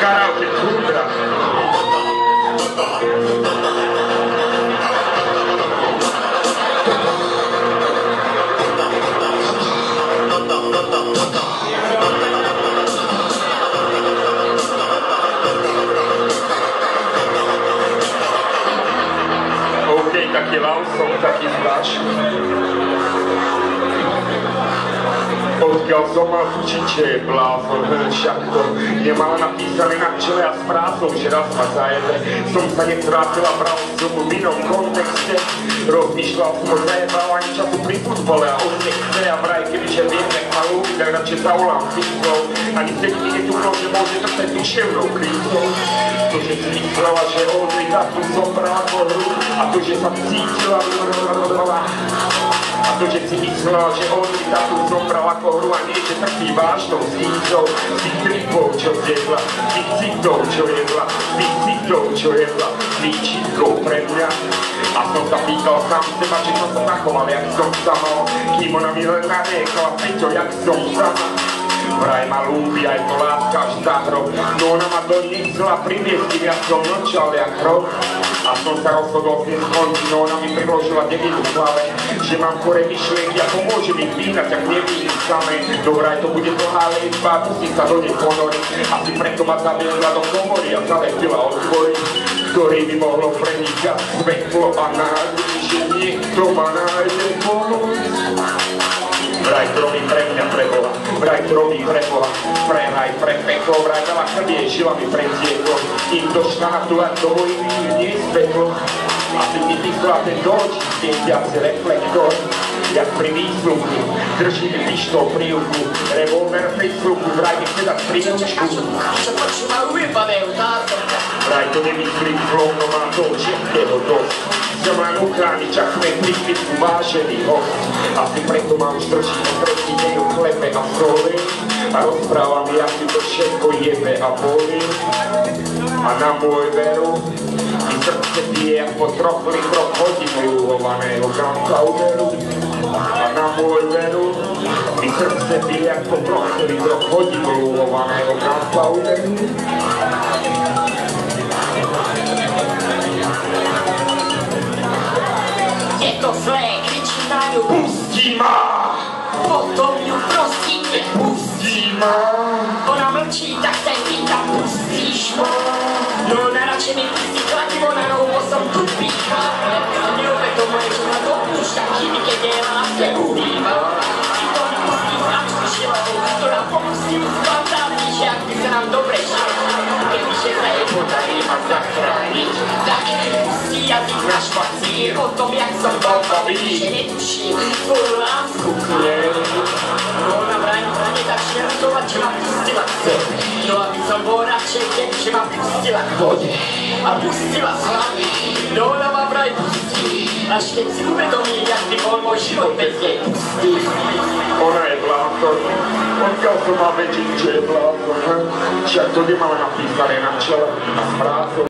Karaokê Dutra. Ok, tá aqui lá, o som tá aqui embaixo. Odkiaľ som mal určite blázon, však to nemal napísané na čele a s prácou, že raz ma zajede. Som sa netrátila, bral som v inom kontexte. Rozmýšľal som o ani času pri futbole a on nechce a vraj, kebyže viem, jak ma ľúbi, tak radšej zavolám fiklou. Ani vtedy mi netuchlo, že môže to stať duševnou krízou. To, že si myslela, že on mi takú zobrala hru a to, že sa cítila, a to, že si myslela, že on mi takú zobral ako hru a nie, že trpí vážnou zízou tých tripov, čo zjedla, tých citov, čo jedla, tých citov, čo jedla, výčitkou pre mňa. A som sa pýtal sám seba, či som sa zachoval, jak som sa mal, kým ona mi len nariekla, Peťo, jak som sama. Vraj ma ľúbi aj to láska až za hrob, no ona ma do nich chcela priniesť, kým ja som mlčal jak hrob. A som sa rozhodol s tým skončiť, no ona mi priložila devinu v hlave, že mám chore myšlienky a pomôže mi vínať, ak nevidím samé. Vraj to bude dlhá liečba, musí sa do nej ponoriť. Asi preto ma zaviedla do komory a zalepila ktorý by mohlo prenikať svetlo a nádej, že niekto ma tromí pre Boha, pre raj, pre peklo, veľa krvie žilami pretieklo, kým došla na tú do mojich nie svetlo. Asi mi vyšla ten doč, svietiaci reflektor, jak pri výsluchu, drží mi pištol pri uchu, revolver pri sluchu, vraj mi chce dať príručku. Čo počúva ujebaného táto? Vraj to nemyslím zlom, no má to všetkého dosť. Som len uchrániť, čak sme prísvitku vážený host. Asi preto mám strčí na tretí a soli. A rozprávam, jak mi to všetko jebe a bolí. A na môj veru, mi srdce bije po troch litroch hodinujúhovaného gunpowderu. A na môj veru, mi srdce bije po troch litroch hodinujúhovaného gunpowderu. Je to zlé, kričí na ňu, Pustí ma! Potom ju prosím nepustí. Pustí ma! Ona mlčí, tak jej pýtam, pustíš ma? No ona radšej mi pustí špacír o tom, jak som dobrý, že netuším tvoju lásku k nej. No ona vraj ma tak šertovať, že ma pustila k sebe. No aby som bol radšej ten, že ma pustila k vode. A pustila s hlavy. No ona ma vraj pustí. Až keď si uvedomí, jak by bol môj život bez nej pustý. Ona je blázon. Odkiaľ som mal vedieť, že je blázon? hm? Však to nemala napísané na čele a s prácou.